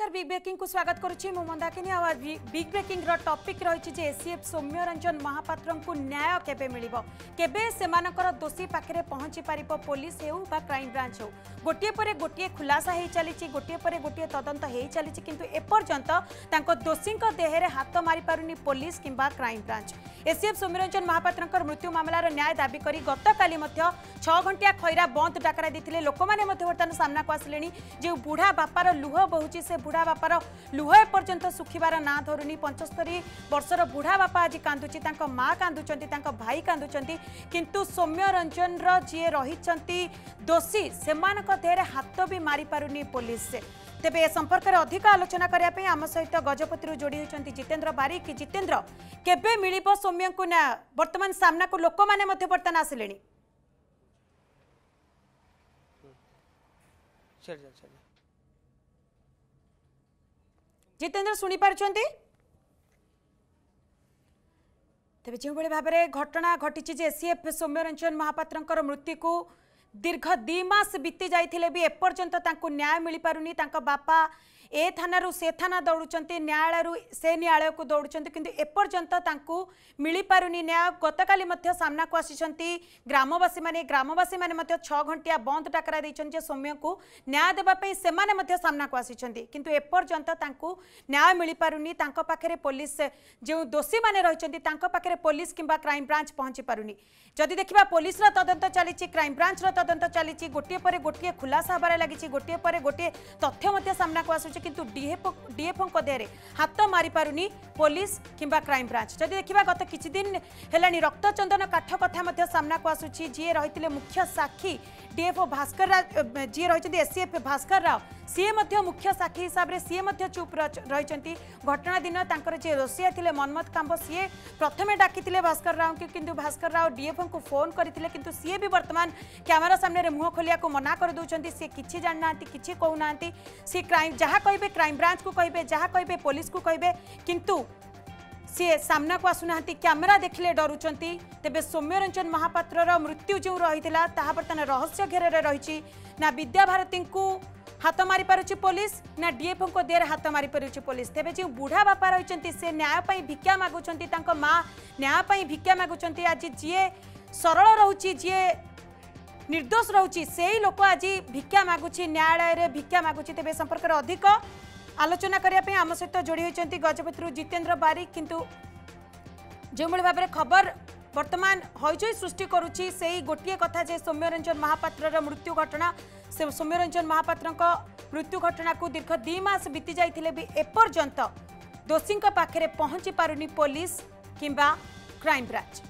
नमस्कार big breaking को स्वागत करुच्ची मु मंदाकिनी बिग ब्रेकिंग रो टॉपिक रही जे एसीएफ सौम्य रंजन महापात्र को न्याय केबे मिलिब केबे सेमानकर दोषी पाखरे पहुंची पारिबो पुलिस हेउ बा क्राइम ब्रांच हो गोटिए परे गोटिए खुलासा हेई चलिछि गोटिए परे गोटिए तदंत हेई चलिछि किंतु एपर्यंत तांको दोषीଙ୍କ ଦେହରେ ହାତ ମାରି ପାରୁନି ପୋଲିସ କିମ୍ବା କ୍ରାଇମ ବ୍ରାଞ୍ଚ ଏସିଏଫ ସୌମ୍ୟରଞ୍ଜନ ମହାପାତ୍ରଙ୍କର ମୃତ୍ୟୁ ମାମଲାର ନ୍ୟାୟ ଦାବି କରି ଗତକାଲି ମଧ୍ୟ ଛଅ ଘଣ୍ଟିଆ ଖଇରା ବନ୍ଦ ଡାକରା ଦେଇଥିଲେ ଲୋକମାନେ ମଧ୍ୟ ବର୍ତ୍ତମାନ ସାମ୍ନାକୁ ଆସିଲେଣି ଯେଉଁ ବୁଢ଼ା ବାପାର लुह ବହୁଛି से ବୁଢ଼ା ବାପାର ଲୁହେ ପର୍ଯ୍ୟନ୍ତ ଶୁଖିବାର ନାଁ ଧରୁନି ପଞ୍ଚସ୍ତରୀ ବର୍ଷର ବୁଢ଼ା ବାପା ଆଜି କାନ୍ଦୁଛି ତାଙ୍କ ମା କାନ୍ଦୁଛନ୍ତି ତାଙ୍କ ଭାଇ କାନ୍ଦୁଛନ୍ତି କିନ୍ତୁ ସୌମ୍ୟ ରଞ୍ଜନର ଯିଏ ରହିଛନ୍ତି ଦୋଷୀ ସେମାନଙ୍କ ଦେହରେ ହାତ ବି ମାରିପାରୁନି ପୋଲିସ ତେବେ ଏ ସମ୍ପର୍କରେ ଅଧିକ ଆଲୋଚନା କରିବା ପାଇଁ ଆମ ସହିତ ଗଜପତିରୁ ଯୋଡ଼ି ହୋଇଛନ୍ତି ଜିତେନ୍ଦ୍ର ବାରିକ ଜିତେନ୍ଦ୍ର କେବେ ମିଳିବ ସୌମ୍ୟଙ୍କୁ ନା ବର୍ତ୍ତମାନ ସାମ୍ନାକୁ ଲୋକମାନେ ମଧ୍ୟ ବର୍ତ୍ତମାନ ଆସିଲେଣି ଚଲ ଚଲ ଜିତେନ୍ଦ୍ର ଶୁଣିପାରୁଛନ୍ତି ତେବେ ଯେଉଁଭଳି ଭାବରେ ଘଟଣା ଘଟିଛି ଯେ ଏସ୍ସିଏଫ୍ ସୌମ୍ୟରଞ୍ଜନ ମହାପାତ୍ରଙ୍କର ମୃତ୍ୟୁକୁ ଦୀର୍ଘ ଦୁଇ ମାସ ବିତି ଯାଇଥିଲେ ବି ଏପର୍ଯ୍ୟନ୍ତ ତାଙ୍କୁ ନ୍ୟାୟ ମିଳିପାରୁନି ତାଙ୍କ ବାପା ए थाना से थाना दौड़ न्यायालय से न्यायालय को दौड़ुंट कि एपर्यंत मिपार न्याय गतकाली सामना को आसी ग्रामवासी मैंने ग्रामवासी मैंने छः घंटिया बंद डाकरा देखते सौम्य को न्याय देवाई से सामना को आसी कि एपर्यंत न्याय मिपार पाखे पुलिस जो दोषी मैंने रही पुलिस कि क्राइम ब्रांच पहुँची पारुनी जदि देखा पुलिस तदंत चली क्राइम ब्रांच रद चली गोटेपर गोटे खुलासा हबार लगी गोटे गोटे तथ्य सामना को आसूँ अच्छी कितु डीएफओ डीएफओं देहर हाथ मारी पार पुलिस किंवा क्राइम ब्रांच जदि देखा गत किदिन रक्तचंदन काठ कथा सामना को आसूसी जी रही मुख्य साक्षी डीएफओ भास्कर जी रही एससीएफ भास्कर राव सीए मुख्य साक्षी हिसाब से सीए चुप रही घटना दिन तक जी रोसीआ थे मनमत कांब सीए प्रथम डाकि भास्कर राव को कि भास्कर राव डीएफओ को फोन करते कि सीए भी बर्तमान क्यमेरा सामने मुह खोलिया मना करदे सी किसी जानना किसी कहूना सी क्राइम जहां कहे क्राइमब्रांच को कहे जहाँ कहे पुलिस को कहे किंतु सी सामना को आसुना क्यमेरा देखिले डरुं तेज सौम्यरंजन महापात्र मृत्यु जो रही बर्तमान रहस्य घेर रही विद्याभारती हाथ मारी पार पुलिस ना डीएफओ देहरे हाथ पार पुलिस तेज जो बुढ़ा बापा रही से न्याय भिक्षा मगुंट माँ न्याय भिक्षा मगुच आज जी सरल रोचे ନିର୍ଦ୍ଦୋଷ ରହୁଛି ସେଇ ଲୋକ ଆଜି ଭିକ୍ଷା ମାଗୁଛି ନ୍ୟାୟାଳୟରେ ଭିକ୍ଷା ମାଗୁଛି ତେବେ ସମ୍ପର୍କରେ ଅଧିକ ଆଲୋଚନା କରିବା ପାଇଁ ଆମ ସହିତ ଯୋଡ଼ି ହୋଇଛନ୍ତି ଗଜପତିରୁ ଜିତେନ୍ଦ୍ର ବାରିକ କିନ୍ତୁ ଯେଉଁଭଳି ଭାବରେ ଖବର ବର୍ତ୍ତମାନ ହଇଚଇ ସୃଷ୍ଟି କରୁଛି ସେଇ ଗୋଟିଏ କଥା ଯେ ସୌମ୍ୟରଞ୍ଜନ ମହାପାତ୍ରର ମୃତ୍ୟୁ ଘଟଣା ସେ ସୌମ୍ୟରଞ୍ଜନ ମହାପାତ୍ରଙ୍କ ମୃତ୍ୟୁ ଘଟଣାକୁ ଦୀର୍ଘ ଦୁଇ ମାସ ବିତି ଯାଇଥିଲେ ବି ଏପର୍ଯ୍ୟନ୍ତ ଦୋଷୀଙ୍କ ପାଖରେ ପହଞ୍ଚି ପାରୁନି ପୋଲିସ କିମ୍ବା କ୍ରାଇମବ୍ରାଞ୍ଚ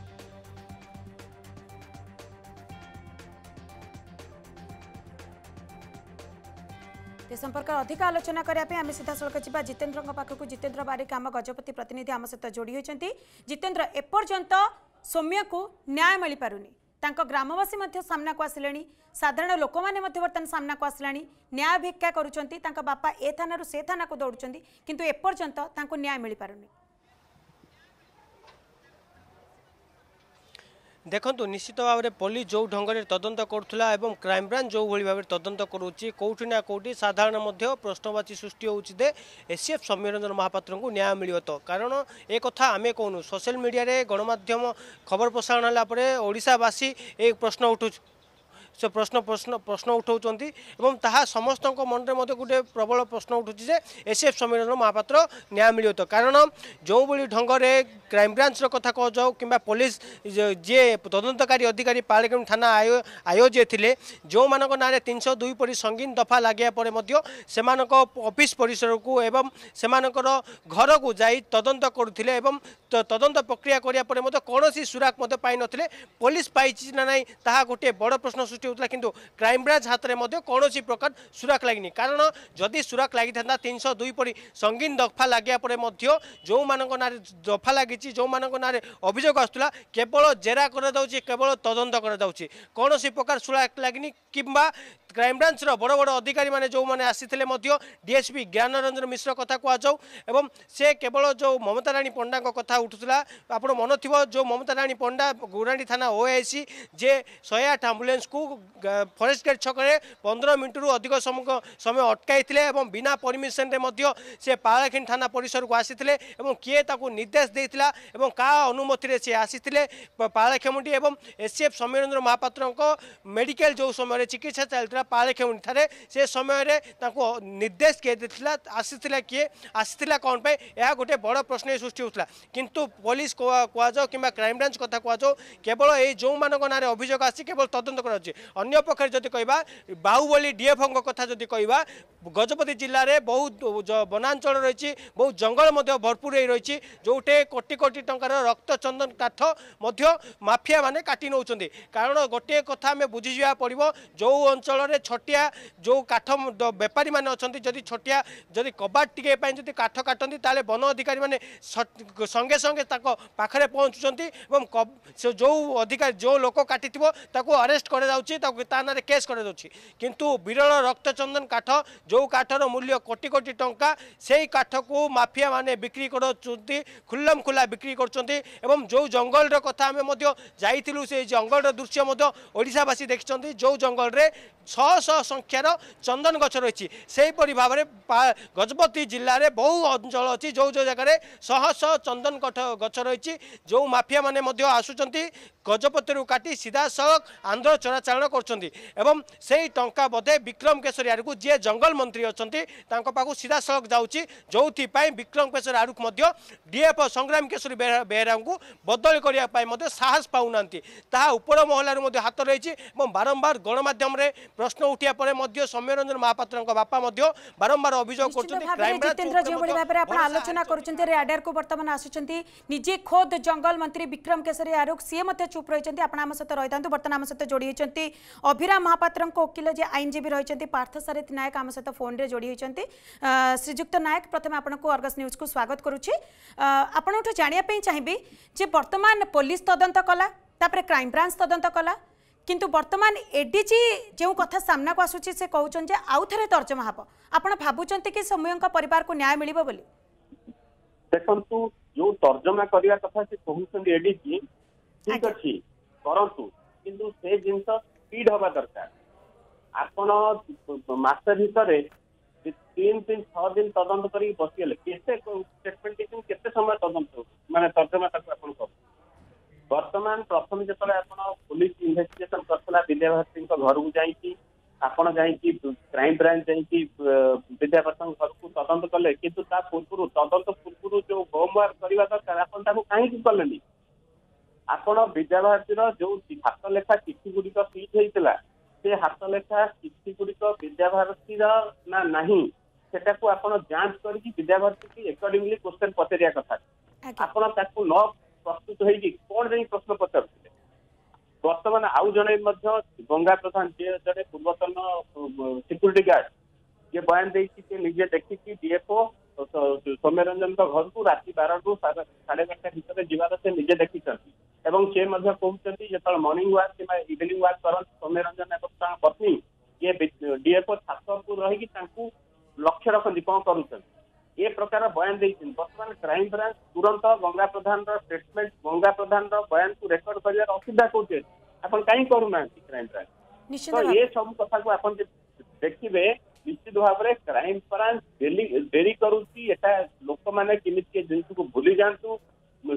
ଏ ସମ୍ପର୍କରେ ଅଧିକ ଆଲୋଚନା କରିବା ପାଇଁ ଆମେ ସିଧାସଳଖ ଯିବା ଜିତେନ୍ଦ୍ରଙ୍କ ପାଖକୁ ଜିତେନ୍ଦ୍ର ବାରିକ ଆମ ଗଜପତି ପ୍ରତିନିଧି ଆମ ସହିତ ଯୋଡ଼ି ହୋଇଛନ୍ତି ଜିତେନ୍ଦ୍ର ଏପର୍ଯ୍ୟନ୍ତ ସୌମ୍ୟକୁ ନ୍ୟାୟ ମିଳିପାରୁନି ତାଙ୍କ ଗ୍ରାମବାସୀ ମଧ୍ୟ ସାମ୍ନାକୁ ଆସିଲେଣି ସାଧାରଣ ଲୋକମାନେ ମଧ୍ୟ ବର୍ତ୍ତମାନ ସାମ୍ନାକୁ ଆସିଲେଣି ନ୍ୟାୟ ଭିକ୍ଷା କରୁଛନ୍ତି ତାଙ୍କ ବାପା ଏ ଥାନାରୁ ସେ ଥାନାକୁ ଦୌଡ଼ୁଛନ୍ତି କିନ୍ତୁ ଏପର୍ଯ୍ୟନ୍ତ ତାଙ୍କୁ ନ୍ୟାୟ ମିଳିପାରୁନି ଦେଖନ୍ତୁ ନିଶ୍ଚିତ ଭାବରେ ପୋଲିସ ଯେଉଁ ଢଙ୍ଗରେ ତଦନ୍ତ କରୁଥିଲା ଏବଂ କ୍ରାଇମବ୍ରାଞ୍ଚ ଯେଉଁଭଳି ଭାବରେ ତଦନ୍ତ କରୁଛି କେଉଁଠି ନା କେଉଁଠି ସାଧାରଣ ମଧ୍ୟ ପ୍ରଶ୍ନବାଚୀ ସୃଷ୍ଟି ହେଉଛି ଯେ ଏସିଏଫ୍ ସୌମ୍ୟରଞ୍ଜନ ମହାପାତ୍ରଙ୍କୁ ନ୍ୟାୟ ମିଳିବ ତ କାରଣ ଏ କଥା ଆମେ କହୁନୁ ସୋସିଆଲ ମିଡ଼ିଆରେ ଗଣମାଧ୍ୟମ ଖବର ପ୍ରସାରଣ ହେଲା ପରେ ଓଡ଼ିଶାବାସୀ ଏ ପ୍ରଶ୍ନ ଉଠୁଛି ସେ ପ୍ରଶ୍ନ ପ୍ରଶ୍ନ ପ୍ରଶ୍ନ ଉଠାଉଛନ୍ତି ଏବଂ ତାହା ସମସ୍ତଙ୍କ ମନରେ ମଧ୍ୟ ଗୋଟିଏ ପ୍ରବଳ ପ୍ରଶ୍ନ ଉଠୁଛି ଯେ ଏସ୍ ଏଫ୍ ସମ୍ମିଳନୀର ମହାପାତ୍ର ନ୍ୟାୟ ମିଳିବ ତ କାରଣ ଯେଉଁଭଳି ଢଙ୍ଗରେ କ୍ରାଇମବ୍ରାଞ୍ଚର କଥା କହାଯାଉ କିମ୍ବା ପୋଲିସ ଯିଏ ତଦନ୍ତକାରୀ ଅଧିକାରୀ ପାଳିକମ ଥାନା ଆୟୋଜିତ ଥିଲେ ଯେଉଁମାନଙ୍କ ନାଁରେ ତିନିଶହ ଦୁଇ ପରି ସଙ୍ଗୀନ ଦଫା ଲାଗିବା ପରେ ମଧ୍ୟ ସେମାନଙ୍କ ଅଫିସ ପରିସରକୁ ଏବଂ ସେମାନଙ୍କର ଘରକୁ ଯାଇ ତଦନ୍ତ କରୁଥିଲେ ଏବଂ ତଦନ୍ତ ପ୍ରକ୍ରିୟା କରିବା ପରେ ମଧ୍ୟ କୌଣସି ସୁରାକ ମଧ୍ୟ ପାଇନଥିଲେ ପୋଲିସ ପାଇଛି ନା ନାହିଁ ତାହା ଗୋଟିଏ ବଡ଼ ପ୍ରଶ୍ନ ସୃଷ୍ଟି ହେଉଥିଲା କିନ୍ତୁ କ୍ରାଇମବ୍ରାଞ୍ଚ ହାତରେ ମଧ୍ୟ କୌଣସି ପ୍ରକାର ସୁରାକ ଲାଗିନି କାରଣ ଯଦି ସୁରାକ ଲାଗିଥାନ୍ତା ତିନିଶହ ଦୁଇ ପରି ସଙ୍ଗୀନ ଦଫା ଲାଗିବା ପରେ ମଧ୍ୟ ଯେଉଁମାନଙ୍କ ନାଁରେ ଦଫା ଲାଗିଛି ଯେଉଁମାନଙ୍କ ନାଁରେ ଅଭିଯୋଗ ଆସୁଥିଲା କେବଳ ଜେରା କରାଯାଉଛି କେବଳ ତଦନ୍ତ କରାଯାଉଛି କୌଣସି ପ୍ରକାର ସୁରାକ ଲାଗିନି କିମ୍ବା କ୍ରାଇମବ୍ରାଞ୍ଚର ବଡ଼ ବଡ଼ ଅଧିକାରୀମାନେ ଯେଉଁମାନେ ଆସିଥିଲେ ମଧ୍ୟ ଡିଏସ୍ପି ଜ୍ଞାନରଞ୍ଜନ ମିଶ୍ର କଥା କୁହାଯାଉ ଏବଂ ସେ କେବଳ ଯେଉଁ ମମତା ରାଣୀ ପଣ୍ଡାଙ୍କ କଥା ଉଠୁଥିଲା ଆପଣ ମନ ଥିବ ଯେଉଁ ମମତା ରାଣୀ ପଣ୍ଡା ଗୁରାଣ୍ଡି ଥାନା ଓଆଇସି ଯେ ଶହେ ଆଠ ଆମ୍ବୁଲାନ୍ସକୁ ଫରେଷ୍ଟ ଗାର୍ଡ ଛକରେ ପନ୍ଦର ମିନିଟରୁ ଅଧିକ ସମୟ ଅଟକାଇଥିଲେ ଏବଂ ବିନା ପରମିସନରେ ମଧ୍ୟ ସେ ପାଳାଖିଣି ଥାନା ପରିସରକୁ ଆସିଥିଲେ ଏବଂ କିଏ ତାକୁ ନିର୍ଦ୍ଦେଶ ଦେଇଥିଲା ଏବଂ କାହା ଅନୁମତିରେ ସେ ଆସିଥିଲେ ପାଳାକ୍ଷେମୁଣ୍ଡି ଏବଂ ଏସ୍ସିଏଫ୍ ସମୀରେନ୍ଦ୍ର ମହାପାତ୍ରଙ୍କ ମେଡ଼ିକାଲ ଯେଉଁ ସମୟରେ ଚିକିତ୍ସା ଚାଲିଥିଲା ପାଳାକ୍ଷେମୁଣ୍ଡିଠାରେ ସେ ସମୟରେ ତାଙ୍କୁ ନିର୍ଦ୍ଦେଶ କିଏ ଦେଇଥିଲା ଆସିଥିଲା କିଏ ଆସିଥିଲା କ'ଣ ପାଇଁ ଏହା ଗୋଟିଏ ବଡ଼ ପ୍ରଶ୍ନ ସୃଷ୍ଟି ହେଉଥିଲା କିନ୍ତୁ ପୋଲିସ କୁହାଯାଉ କିମ୍ବା କ୍ରାଇମବ୍ରାଞ୍ଚ କଥା କୁହାଯାଉ କେବଳ ଏଇ ଯେଉଁମାନଙ୍କ ନାଁରେ ଅଭିଯୋଗ ଆସିଛି କେବଳ ତଦନ୍ତ କରାଯାଉଛି ଅନ୍ୟ ପକ୍ଷରେ ଯଦି କହିବା ବାହୁବଳୀ ଡିଏଫଙ୍କ କଥା ଯଦି କହିବା ଗଜପତି ଜିଲ୍ଲାରେ ବହୁତ ବନାଞ୍ଚଳ ରହିଛି ବହୁତ ଜଙ୍ଗଲ ମଧ୍ୟ ଭରପୁର ହେଇ ରହିଛି ଯେଉଁଠି କୋଟି କୋଟି ଟଙ୍କାର ରକ୍ତଚନ୍ଦନ କାଠ ମଧ୍ୟ ମାଫିଆମାନେ କାଟି ନେଉଛନ୍ତି କାରଣ ଗୋଟିଏ କଥା ଆମେ ବୁଝିଯିବା ପଡ଼ିବ ଯେଉଁ ଅଞ୍ଚଳରେ ଛୋଟିଆ ଯେଉଁ କାଠ ବେପାରୀମାନେ ଅଛନ୍ତି ଯଦି ଛୋଟିଆ ଯଦି କବାଟ ଟିକେ ପାଇଁ ଯଦି କାଠ କାଟନ୍ତି ତାହେଲେ ବନ ଅଧିକାରୀମାନେ ସଙ୍ଗେ ସଙ୍ଗେ ତାଙ୍କ ପାଖରେ ପହଞ୍ଚୁଛନ୍ତି ଏବଂ ସେ ଯେଉଁ ଅଧିକାରୀ ଯେଉଁ ଲୋକ କାଟିଥିବ ତାକୁ ଆରେଷ୍ଟ କରାଯାଉଛି ଅଛି ତାକୁ ତା ନାଁରେ କେସ୍ କରାଯାଉଛି କିନ୍ତୁ ବିରଳ ରକ୍ତଚନ୍ଦନ କାଠ ଯେଉଁ କାଠର ମୂଲ୍ୟ କୋଟି କୋଟି ଟଙ୍କା ସେଇ କାଠକୁ ମାଫିଆମାନେ ବିକ୍ରି କରୁଛନ୍ତି ଖୁଲ୍ଲମ ଖୁଲା ବିକ୍ରି କରୁଛନ୍ତି ଏବଂ ଯେଉଁ ଜଙ୍ଗଲର କଥା ଆମେ ମଧ୍ୟ ଯାଇଥିଲୁ ସେଇ ଜଙ୍ଗଲର ଦୃଶ୍ୟ ମଧ୍ୟ ଓଡ଼ିଶାବାସୀ ଦେଖିଛନ୍ତି ଯେଉଁ ଜଙ୍ଗଲରେ ଛଅଶହ ସଂଖ୍ୟାର ଚନ୍ଦନ ଗଛ ରହିଛି ସେହିପରି ଭାବରେ ଗଜପତି ଜିଲ୍ଲାରେ ବହୁ ଅଞ୍ଚଳ ଅଛି ଯେଉଁ ଯେଉଁ ଜାଗାରେ ଶହଶହ ଚନ୍ଦନ ଗଛ ରହିଛି ଯେଉଁ ମାଫିଆମାନେ ମଧ୍ୟ ଆସୁଛନ୍ତି ଗଜପତିରୁ କାଟି ସିଧାସଳଖ ଆନ୍ଧ୍ର ଚରାଚାଳ ধারণ করছেন এবং সেই টঙ্কা বোধে বিক্রম কেশরী আড়ু যে জঙ্গল মন্ত্রী অনেক তাঁর পাখু সিধাসলখ যাচ্ছি যেপাই বিক্রম কেশরী আড়ু ডিএফ সংগ্রাম কেশরী বেহেরা বদলি করা সাহস পাও না তাহা উপর মহলার হাত রয়েছে এবং বারম্বার গণমাধ্যমে প্রশ্ন উঠিয়া পরে সৌম্যরঞ্জন মহাপাত্র বাপা বারম্বার অভিযোগ করছেন যেভাবে ভাবে আপনার আলোচনা করছেন রাডার কু বর্তমান আসুচার নিজে খোদ জঙ্গল মন্ত্রী বিক্রম কেশরী আরুখ সি চুপ রয়েছেন আপনার আমার সহ রয়ে বর্তমান আমার সহ যোড়ি হয়েছেন ଅଭିରାମ ମହାପାତ୍ରଙ୍କ ଓକିଲ ଯିଏ ଆଇନଜୀବୀ ରହିଛନ୍ତି ପାର୍ଥସାରଥୀ ନାୟକ ଆମ ସହିତ ଫୋନ୍ରେ ଯୋଡ଼ି ହୋଇଛନ୍ତି ଶ୍ରୀଯୁକ୍ତ ନାୟକ ପ୍ରଥମେ ଆପଣଙ୍କୁ ଅର୍ଗସ୍ ନ୍ୟୁଜ୍କୁ ସ୍ୱାଗତ କରୁଛି ଆପଣଙ୍କଠୁ ଜାଣିବା ପାଇଁ ଚାହିଁବି ଯେ ବର୍ତ୍ତମାନ ପୋଲିସ ତଦନ୍ତ କଲା ତାପରେ କ୍ରାଇମବ୍ରାଞ୍ଚ ତଦନ୍ତ କଲା କିନ୍ତୁ ବର୍ତ୍ତମାନ ଏଡିଜି ଯେଉଁ କଥା ସାମ୍ନାକୁ ଆସୁଛି ସେ କହୁଛନ୍ତି ଯେ ଆଉ ଥରେ ତର୍ଜମା ହେବ ଆପଣ ଭାବୁଛନ୍ତି କି ସୌମ୍ୟଙ୍କ ପରିବାରକୁ ନ୍ୟାୟ ମିଳିବ ବୋଲି ଦେଖନ୍ତୁ ଯୋଉ ତର୍ଜମା କରିବା କଥା ସେ କହୁଛନ୍ତି ଏଡିଜି ଠିକ ଅଛି କରନ୍ତୁ କିନ୍ତୁ ସେ ଜିନିଷ स्पीड हवा दरकार आपण भितर तीन तीन छह दिन तदंत कर बसगले स्टेटमेंट देते समय तदंत मैंने तर्जमा बर्तमान प्रथम जो आपलिस इनभेस्टिगेसन करा विद्या घर को जापण जा क्राइम ब्रांच जा विद्या घर को तदंत कले कि पूर्व तदंत पूर्व जो होमवर्क करवा दरकार आपको कहीं कले नहीं ଆପଣ ବିଦ୍ୟାଭାରତୀର ଯୋଉ ହାତ ଲେଖା ଚିଠି ଗୁଡିକ ସିଟ୍ ହେଇଥିଲା ସେ ହାତ ଲେଖା ଚିଠି ଗୁଡିକ ବିଦ୍ୟାଭାରତୀର ନା ନାହିଁ ସେଟାକୁ ଆପଣ ଯାଞ୍ଚ କରିକି ବିଦ୍ୟାଭାରତୀକି ଏକର୍ଡିଙ୍ଗଲି କ୍ୱେଶ୍ଚନ ପଚାରିବା କଥା ଆପଣ ତାକୁ ନ ପ୍ରସ୍ତୁତ ହେଇକି କଣ ଯାଇ ପ୍ରଶ୍ନ ପଚାରୁଥିଲେ ବର୍ତ୍ତମାନ ଆଉ ଜଣେ ମଧ୍ୟ ଗଙ୍ଗା ପ୍ରଧାନ ଯିଏ ଜଣେ ପୂର୍ବତନ ସିକ୍ୟୁରିଟି ଗାର୍ଡ যে বয়ান दै छि ते निजे देखी कि ডিএফও সোমरेन्द्रনৰ ঘৰକୁ ৰাতি 12 টাত 3:30 ৰ ভিতৰতে জিলাৰ পৰা নিজে দেখিছিল আৰু চেৰ মধ্য কওঁছিল যে তল মৰ্নিংৱাৰ বা ইভিনিংৱাৰ কৰক সোমरेन्द्रনৰ পক্ষৰ পত্নী যে ডিএফও ছাত্ৰপুৰ ৰহকি তাকু লক্ষ্য ৰক নিপন কৰে এ প্ৰকাৰ বয়ান দিছিল বৰ্তমান ক্রাইম ব্ৰেঞ্চ तुरुন্ত গোংগা প্ৰধানৰ ষ্টেটমেণ্ট গোংগা প্ৰধানৰ বয়ানটো ৰেকৰ্ড কৰি আছে আচলতে কি কৰু না ক্রাইম এটা নিশ্চয়ত এই সমূহ কথা কো আপোন দেখিবে निश्चित भाव में क्राइम ब्रांच डेरी डेरी करा लोक मैंने केमी जिन भूली जातु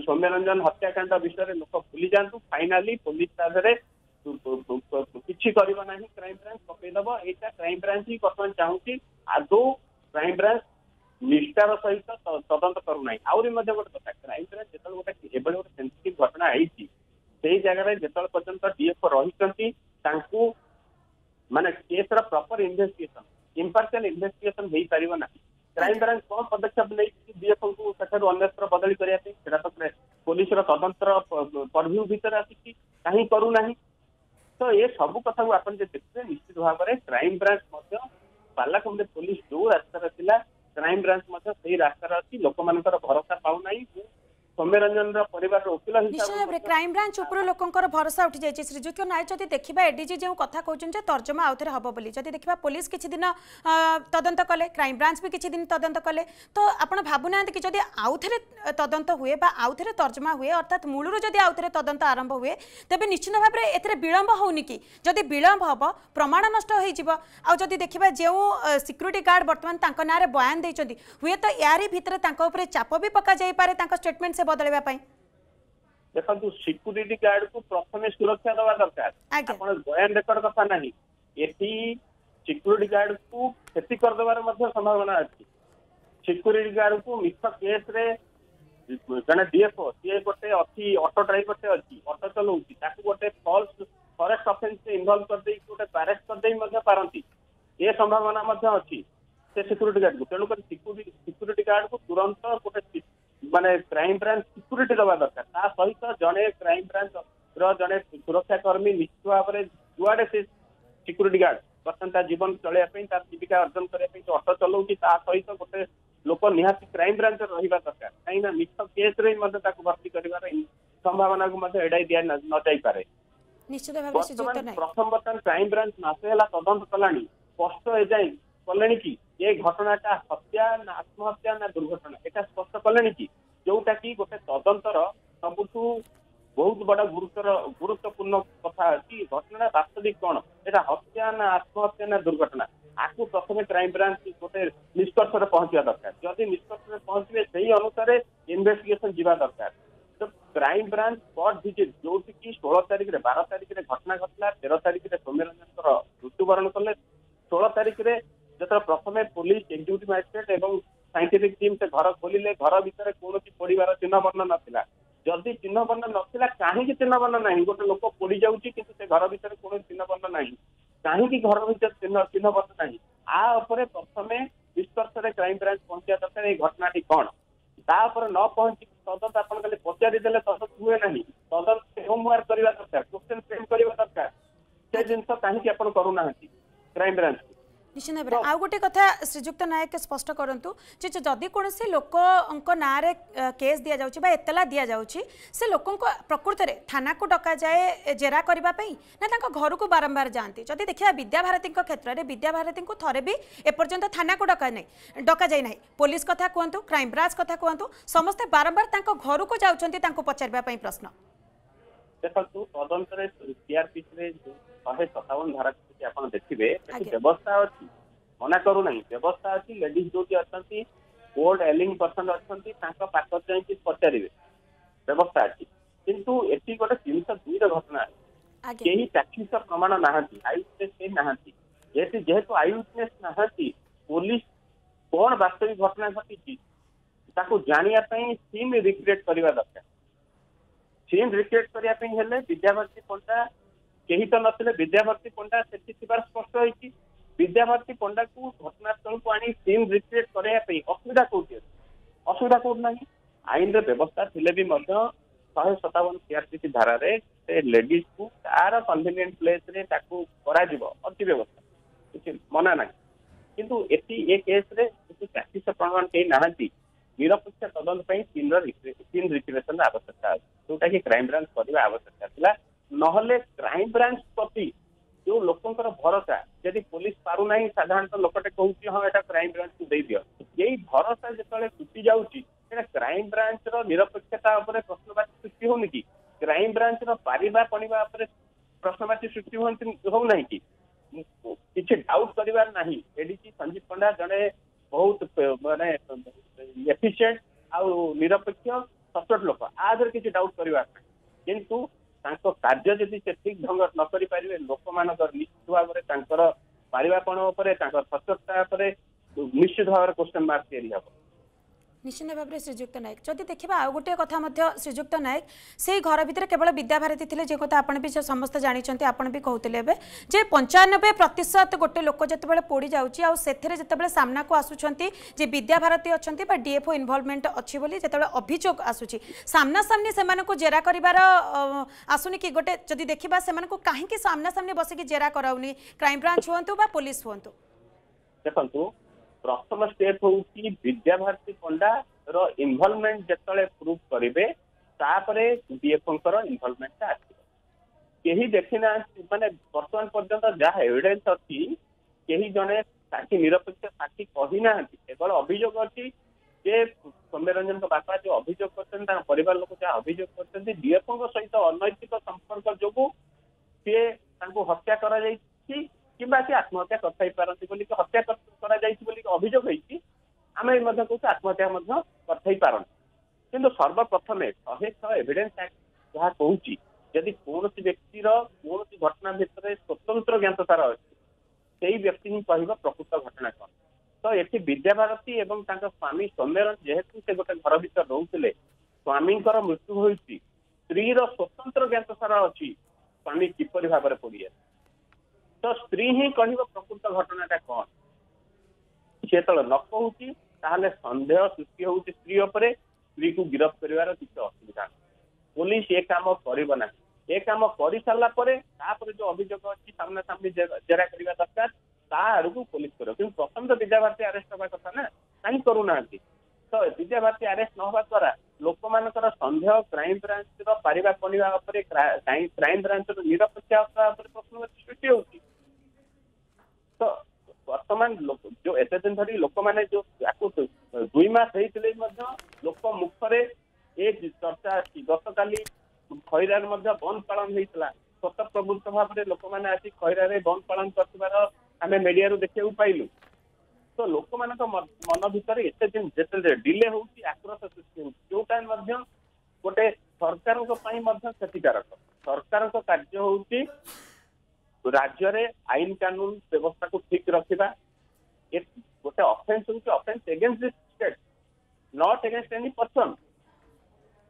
सौम्यरंजन हत्याकांड विषय में लोक भूली जातु फाइनाली पुलिस कि करना क्राइम ब्रांच पकईदब यहाँ क्राइम ब्रांच ही बर्तमान चाहती आदो क्राइम ब्रांच निष्ठार सहित तदंत करूना आहरी गोटे कथा क्राइम ब्रांच जो गोटे गोटे सेनसीटिव घटना आई जगार जो पर्यटन डीएफओ रही मानने केस्र प्रपर इनभेस्टिगेसन इंपार्शियल इन्वेस्टिगेशन हो पार ना क्राइम ब्रांच कौन पदक्षेप तो नहीं डीएफओ को सेठू अन्यत्र बदली करने पुलिस तदंतर परभ्यू भितर आसिक कहीं करूना तो ये सब कथ को आप देखते निश्चित भाव में क्राइम ब्रांच पालाखंड पुलिस जो रास्त क्राइम ब्रांच से ही रास्तार अच्छी लोक मरसा पा ना ସୌମ୍ୟରଞ୍ଜନର ପରିବାରର ଓକିଲ ନିଶ୍ଚୟ ଭାବରେ କ୍ରାଇମବ୍ରାଞ୍ଚ ଉପରେ ଲୋକଙ୍କର ଭରସା ଉଠିଯାଇଛି ଶ୍ରୀଯୁକ୍ତ ନାୟକ ଯଦି ଦେଖିବା ଏଡିଜି ଯେଉଁ କଥା କହୁଛନ୍ତି ଯେ ତର୍ଜମା ଆଉଥରେ ହେବ ବୋଲି ଯଦି ଦେଖିବା ପୋଲିସ କିଛି ଦିନ ତଦନ୍ତ କଲେ କ୍ରାଇମବ୍ରାଞ୍ଚ ବି କିଛି ଦିନ ତଦନ୍ତ କଲେ ତ ଆପଣ ଭାବୁନାହାନ୍ତି କି ଯଦି ଆଉଥରେ ତଦନ୍ତ ହୁଏ ବା ଆଉଥରେ ତର୍ଜମା ହୁଏ ଅର୍ଥାତ୍ ମୂଳରୁ ଯଦି ଆଉଥରେ ତଦନ୍ତ ଆରମ୍ଭ ହୁଏ ତେବେ ନିଶ୍ଚିତ ଭାବରେ ଏଥିରେ ବିଳମ୍ବ ହେଉନି କି ଯଦି ବିଳମ୍ବ ହେବ ପ୍ରମାଣ ନଷ୍ଟ ହୋଇଯିବ ଆଉ ଯଦି ଦେଖିବା ଯେଉଁ ସିକ୍ୟୁରିଟି ଗାର୍ଡ଼ ବର୍ତ୍ତମାନ ତାଙ୍କ ନାଁରେ ବୟାନ ଦେଇଛନ୍ତି ହୁଏତ ଏହାରି ଭିତରେ ତାଙ୍କ ଉପରେ ଚାପ ବି ପକାଯାଇପାରେ ତାଙ୍କ ଷ୍ଟେଟମେଣ୍ଟ ସେ ବଦଳାଇବା ପାଇଁ ଦେଖନ୍ତୁ ସିକ୍ୟୁରିଟି ଗାର୍ଡକୁ ପ୍ରଥମେ ସୁରକ୍ଷା ଦେବା ଦରକାର ଆପଣ ବୟାନ ରେକର୍ଡ କଥା ନାହିଁ ଏଠି ସିକ୍ୟୁରିଟି ଗାର୍ଡକୁ କ୍ଷତି କରିଦେବାର ମଧ୍ୟ ସମ୍ଭାବନା ଅଛି ସିକ୍ୟୁରିଟି ଗାର୍ଡକୁ ମିଛ କେସ୍ରେ ଜଣେ ଡିଏଫଓ ସିଏ ଗୋଟେ ଅଛି ଅଟୋ ଡ୍ରାଇଭରଟେ ଅଛି ଅଟୋ ଚଲଉଛି ତାକୁ ଗୋଟେ ଫଲ୍ସ ଫରେଷ୍ଟ ଅଫେନ୍ସରେ ଇନଭଲ୍ଭ କରିଦେଇକି ଗୋଟେ ପ୍ୟାରେଷ୍ଟ କରିଦେଇ ମଧ୍ୟ ପାରନ୍ତି ଏ ସମ୍ଭାବନା ମଧ୍ୟ ଅଛି ସେ ସିକ୍ୟୁରିଟି ଗାର୍ଡକୁ ତେଣୁକରି ସିକ୍ୟୁରିଟି ଗାର୍ଡକୁ ତୁରନ୍ତ ଗୋଟେ ମାନେ କ୍ରାଇମ ବ୍ରାଞ୍ଚ ସିକ୍ୟୁରିଟି ଦେବା ଦରକାର ତା ସହିତ ଜଣେ କ୍ରାଇମ ବ୍ରାଞ୍ଚ ର ଜଣେ ସୁରକ୍ଷା କର୍ମୀ ନିଶ୍ଚିତ ଭାବରେ ଯୁଆଡେ ସେ ସିକ୍ୟୁରିଟି ଗାର୍ଡ ବର୍ତ୍ତମାନ ତା ଜୀବନ ଚଳେଇବା ପାଇଁ ତା ଜୀବିକା ଅର୍ଜନ କରିବା ପାଇଁ ଅଟୋ ଚଲଉଛି ତା ସହିତ ଗୋଟେ ଲୋକ ନିହାତି କ୍ରାଇମ ବ୍ରାଞ୍ଚରେ ରହିବା ଦରକାର କାହିଁକିନା ମିଛ କେସରେ ହିଁ ମଧ୍ୟ ତାକୁ ଭର୍ତ୍ତି କରିବାର ସମ୍ଭାବନାକୁ ମଧ୍ୟ ଏଡାଇ ଦିଆ ନଯାଇପାରେ ବର୍ତ୍ତମାନ ପ୍ରଥମ ବର୍ତ୍ତମାନ କ୍ରାଇମ ବ୍ରାଞ୍ଚ ମାସେ ହେଲା ତଦନ୍ତ କଲାଣି ସ୍ପଷ୍ଟ ଏଯାଏଁ କଲେଣି କି ଏ ଘଟଣାଟା ହତ୍ୟା ନା ଆତ୍ମହତ୍ୟା ନା ଦୁର୍ଘଟଣା ଏଟା ସ୍ପଷ୍ଟ କଲେଣି କି ଯୋଉଟା କି ଗୋଟେ ତଦନ୍ତର ସବୁଠୁ ବହୁତ ବଡ ଗୁରୁତ୍ୱର ଗୁରୁତ୍ୱପୂର୍ଣ୍ଣ କଥା ଅଛି ଘଟଣାଟା ବାସ୍ତବିକ କଣ ଏଟା ହତ୍ୟା ନା ଆତ୍ମହତ୍ୟା ନା ଦୁର୍ଘଟଣା ଆକୁ ପ୍ରଥମେ କ୍ରାଇମବ୍ରାଞ୍ଚ ଗୋଟେ ନିଷ୍କର୍ଷରେ ପହଞ୍ଚିବା ଦରକାର ଯଦି ନିଷ୍କର୍ଷରେ ପହଞ୍ଚିବେ ସେଇ ଅନୁସାରେ ଇନଭେଷ୍ଟିଗେସନ ଯିବା ଦରକାର କ୍ରାଇମବ୍ରାଞ୍ଚ ସ୍ପଟ ଭିଜିଟ୍ ଯୋଉଠିକି ଷୋହଳ ତାରିଖରେ ବାର ତାରିଖରେ ଘଟଣା ଘଟିଲା ତେର ତାରିଖରେ ସୌମ୍ୟରଞ୍ଜନଙ୍କର ମୃତ୍ୟୁବରଣ କଲେ ଷୋହଳ ତାରିଖରେ যত প্রথমে পুলিশ ইনকিউটিমেন্ট এবং সায়েন্টিফিক টিম তে ঘর খোলিলে ঘর ভিতর কোনোটি পড়িবার চিহ্ন বর্ণনা নাছিল যদি চিহ্ন বর্ণনা নাছিল কানে কি চিহ্ন বর্ণনা নাই গট লোক পড়ি যাওচি কিন্তু তে ঘর ভিতর কোনো চিহ্ন বর্ণনা নাই কানে কি ঘর ভিতর চিহ্ন চিহ্ন বর্ণনা নাই আ ওপরে প্রথমে বিস্তর করে ক্রাইম ব্রাঞ্চ পনচিয়া দরকার এই ঘটনাটি কোন তা পর ন পনচি তদন্ত আপন খালি পচিয়া দিলে তদন্ত হুই নাই তদন্ত হোমওয়ার্ক করিবা দরকার কুশ্চেন পন করিবা দরকার সেই দিনটা কানে কি আপন করুনা হটি ক্রাইম ব্রাঞ্চ ନିଶ୍ଚିତ ଭାବରେ ଆଉ ଗୋଟେ କଥା ଶ୍ରୀଯୁକ୍ତ ନାୟକ ସ୍ପଷ୍ଟ କରନ୍ତୁ ଯେ ଯଦି କୌଣସି ଲୋକଙ୍କ ନାଁରେ କେସ୍ ଦିଆଯାଉଛି ବା ଏତଲା ଦିଆଯାଉଛି ସେ ଲୋକଙ୍କ ପ୍ରକୃତରେ ଥାନାକୁ ଡକାଯାଏ ଜେରା କରିବା ପାଇଁ ନା ତାଙ୍କ ଘରକୁ ବାରମ୍ବାର ଯାଆନ୍ତି ଯଦି ଦେଖିବା ବିଦ୍ୟାଭାରତୀଙ୍କ କ୍ଷେତ୍ରରେ ବିଦ୍ୟାଭାରତୀଙ୍କୁ ଥରେ ବି ଏପର୍ଯ୍ୟନ୍ତ ଥାନାକୁ ଡକା ନାହିଁ ଡକାଯାଇ ନାହିଁ ପୋଲିସ କଥା କୁହନ୍ତୁ କ୍ରାଇମବ୍ରାଞ୍ଚ କଥା କୁହନ୍ତୁ ସମସ୍ତେ ବାରମ୍ବାର ତାଙ୍କ ଘରକୁ ଯାଉଛନ୍ତି ତାଙ୍କୁ ପଚାରିବା ପାଇଁ ପ୍ରଶ୍ନ ଦେଖନ୍ତୁ ତଦନ୍ତରେ ସିଆର୍ପିସିରେ ଶହେ ସତାବନ ଧାରାକୁ ଯଦି ଆପଣ ଦେଖିବେ ସେଠି ବ୍ୟବସ୍ଥା ଅଛି ମନା କରୁନାହିଁ ବ୍ୟବସ୍ଥା ଅଛି ଲେଡିଜ ଯୋଉଠି ଅଛନ୍ତି କୋର୍ଟ ଏଲିଂ ପର୍ସନ ଅଛନ୍ତି ତାଙ୍କ ପାଖରେ ଯାଇକି ପଚାରିବେ ବ୍ୟବସ୍ଥା ଅଛି କିନ୍ତୁ ଏଠି ଗୋଟେ ତିନିଶହ ଦୁଇର ଘଟଣା କେହି ଚାକ୍ଷୁଷ ପ୍ରମାଣ ନାହାନ୍ତି ଆଇ ୱିଟନେସ୍ କେହି ନାହାନ୍ତି ଯେହେତୁ ଯେହେତୁ ଆଇ ୱିଟନେସ୍ ନାହାନ୍ତି ପୋଲିସ କଣ ବାସ୍ତବିକ ଘଟଣା ଘଟିଛି ତାକୁ ଜାଣିବା ପାଇଁ ସିମ୍ ରିକ୍ରିଏଟ୍ କରିବା ଦରକାର ସିମ୍ ରିକ୍ରିଏଟ୍ କରିବା ପାଇଁ ହେଲେ ବିଦ୍ୟାଭାରତୀ ପଣ୍ଡା କେହି ତ ନଥିଲେ ବିଦ୍ୟାଭର୍ତ୍ତୀ ପଣ୍ଡା ସେଠି ଥିବାର ସ୍ପଷ୍ଟ ହୋଇଛି ବିଦ୍ୟାଭର୍ତ୍ତୀ ପଣ୍ଡାକୁ ଘଟଣାସ୍ଥଳକୁ ଆଣି ସିନ୍ ରିକ୍ରିଏଟ୍ କରିବା ପାଇଁ ଅସୁବିଧା କୋଉଠି ଅଛି ଅସୁବିଧା କୋଉଠି ନାହିଁ ଆଇନର ବ୍ୟବସ୍ଥା ଥିଲେ ବି ମଧ୍ୟ ଶହେ ସତାବନ ସିଆର୍ପିସି ଧାରାରେ ସେ ଲେଡିଜ୍କୁ ତାର କନଭିନିଏଣ୍ଟ ପ୍ଲେସ୍ରେ ତାକୁ କରାଯିବ ଅତି ବ୍ୟବସ୍ଥା କିଛି ମନା ନାହିଁ କିନ୍ତୁ ଏଠି ଏ କେସ୍ରେ କିଛି ଚାଷୀସ ପ୍ରମାଣ କେହି ନାହାନ୍ତି ନିରପେକ୍ଷ ତଦନ୍ତ ପାଇଁ ସିନ୍ର ସିନ୍ ରିକ୍ରିଏସନର ଆବଶ୍ୟକତା ଅଛି ଯୋଉଟାକି କ୍ରାଇମବ୍ରାଞ୍ଚ କରିବା ଆବଶ୍ୟକତା ଥିଲା क्राइम ब्रांच प्रति जो लोग भरोसा यदि पुलिस पारना साधारण तो लोकटे कहती हाँ यहाँ क्राइम ब्रांच को दे दि ये भरोसा जिते टूटी जाए क्राइम ब्रांच रपेक्षता प्रश्नवाची सृष्टि हो क्राइम ब्रांच रारिवा पड़ा प्रश्नवाची सृष्टि हो किसी डाउट करार संजीव पंडा जड़े बहुत मानने एफिसीय आरपेक्ष सचोट लोक आ डाउट करवा कितु ତାଙ୍କ କାର୍ଯ୍ୟ ଯଦି ସେ ଠିକ ଢଙ୍ଗରେ ନ କରିପାରିବେ ଲୋକମାନଙ୍କର ନିଶ୍ଚିତ ଭାବରେ ତାଙ୍କର ପାରିବାପଣ ଉପରେ ତାଙ୍କର ସଚ୍ଚୋଟତା ଉପରେ ନିଶ୍ଚିତ ଭାବରେ କୋଶ୍ଚେନ୍ ମାର୍କ ତିଆରି ହେବ নিশ্চিত ভাবে শ্রীযুক্ত নায়ক যদি দেখা আউ গোটিয়ে কথা শ্রীযুক্ত নায়ক সেই ঘর ভিতরে কেবল বিদ্যাভারতী লে যে কথা আপনার বি সমস্ত জাঁচান আপনার বি কুলে এবে যে পঞ্চানবে প্রতিশত গোটে লোক যেতবে পোড়ি যাচ্ছে আেরে যেতবে সামনাকু আসুচার যে বিদ্যাভারতী অনেক বা ডিএফও ইনভলভমেন্ট অছি বলে যেতবে অভিযোগ আসুচি সামনাসামনি সে জেরা করবার আসুনি কি গোটে যদি দেখা সে কাহি সামনাসামনি বসিকি জেরা করাউনি ক্রাইমব্রাঞ্চ হুম বা পুলিশ হুম দেখুন ପ୍ରଥମ ଷ୍ଟେପ୍ ହଉଛି ବିଦ୍ୟାଭାରତୀ ପଣ୍ଡା ର ଇନଭଲଭମେଣ୍ଟ ଯେତେବେଳେ ପ୍ରୁଫ କରିବେ ତାପରେ ଡିଏଫଙ୍କର ଇନଭଲଭମେଣ୍ଟ ଆସିବ କେହି ଦେଖିନାହାନ୍ତି ମାନେ ବର୍ତ୍ତମାନ ପର୍ଯ୍ୟନ୍ତ ଯାହା ଏଭିଡେନ୍ସ ଅଛି କେହି ଜଣେ ସାକ୍ଷୀ ନିରପେକ୍ଷ ସାକ୍ଷୀ କହିନାହାନ୍ତି କେବଳ ଅଭିଯୋଗ ଅଛି ଯେ ସୌମ୍ୟ ବାପା ଯୋଉ ଅଭିଯୋଗ କରିଛନ୍ତି ତାଙ୍କ ପରିବାର ଲୋକ ଯାହା ଅଭିଯୋଗ କରିଛନ୍ତି ଡିଏଫଙ୍କ ସହିତ ଅନୈତିକ ସମ୍ପର୍କ ଯୋଗୁଁ ସିଏ ତାଙ୍କୁ ହତ୍ୟା କରାଯାଇଛି କିମ୍ବା ସେ ଆତ୍ମହତ୍ୟା କରିଥାଇପାରନ୍ତି ବୋଲି କି ହତ୍ୟା କରାଯାଇଛି ବୋଲି ଅଭିଯୋଗ ହେଇଛି ଆମେ ମଧ୍ୟ କହୁଛୁ ଆତ୍ମହତ୍ୟା ମଧ୍ୟ କରିଥାଇପାରନ୍ତି କିନ୍ତୁ ସର୍ବପ୍ରଥମେ ଶହେ ଶହ ଏଭିଡେନ୍ସ ଆକ୍ଟ ଯାହା କହୁଛି ଯଦି କୌଣସି ବ୍ୟକ୍ତିର କୌଣସି ଘଟଣା ଭିତରେ ସ୍ୱତନ୍ତ୍ର ଜ୍ଞାତ ତାର ଅଛି ସେଇ ବ୍ୟକ୍ତି ହିଁ କହିବ ପ୍ରକୃତ ଘଟଣା କ'ଣ ତ ଏଠି ବିଦ୍ୟାଭାରତୀ ଏବଂ ତାଙ୍କ ସ୍ୱାମୀ ସୌମ୍ୟରଞ୍ଜ ଯେହେତୁ ସେ ଗୋଟେ ଘର ଭିତରେ ରହୁଥିଲେ ସ୍ୱାମୀଙ୍କର ମୃତ୍ୟୁ ହୋଇଛି ସ୍ତ୍ରୀର ସ୍ୱତନ୍ତ୍ର ଜ୍ଞାତ ସାର ଅଛି ସ୍ୱାମୀ କିପରି ଭାବରେ ପଡ଼ିଆସି तो स्त्री ही कह प्रकृत घटनाटा कौन सी जो न कहती सन्देह सृष्टि होती स्त्री उपरे स्त्री को गिरफ्त कर किसी असुविधा पुलिस ये कम करना ये कम कर सारापर जो अभोग अच्छी सामना सामने जेरा करने दरकार ताकि पुलिस कर प्रथम तो विद्या भारती आरेस्ट हवा कथा ना कहीं करूना तो विद्या भारती आरेस्ट ना द्वारा लोक मान सन्देह क्राइम ब्रांच रारिवा क्राइम ब्रांच रक्षा प्रश्न सृष्टि होती है ତ ବର୍ତ୍ତମାନ ଯୋଉ ଏତେ ଦିନ ଧରି ଲୋକମାନେ ଯୋଉ ଆକୁ ଦୁଇ ମାସ ହେଇଥିଲେ ମଧ୍ୟ ଲୋକ ମୁଖରେ ଏ ଚର୍ଚ୍ଚା ଆସିଛି ଗତକାଲି ଖଇରାରେ ମଧ୍ୟ ବନ୍ଦ ପାଳନ ହେଇଥିଲା ସ୍ୱତଃପ୍ରବୃତ୍ତ ଭାବରେ ଲୋକମାନେ ଆସି ଖଇରାରେ ବନ୍ଦ ପାଳନ କରିଥିବାର ଆମେ ମିଡିଆରୁ ଦେଖିବାକୁ ପାଇଲୁ ତ ଲୋକମାନଙ୍କ ମନ ଭିତରେ ଏତେ ଦିନ ଯେତେବେଳେ ଡିଲେ ହଉଛି ଆକ୍ରୋଶ ସୃଷ୍ଟି ହଉଛି ଯୋଉଟା ମଧ୍ୟ ଗୋଟେ ସରକାରଙ୍କ ପାଇଁ ମଧ୍ୟ କ୍ଷତିକାରକ ସରକାରଙ୍କ କାର୍ଯ୍ୟ ହଉଛି ରାଜ୍ୟରେ ଆଇନ କାନୁନ ବ୍ୟବସ୍ଥାକୁ ଠିକ ରଖିବା ଗୋଟେ ଅଫେନ୍ସ ହେଉଛି offence against this state not against any person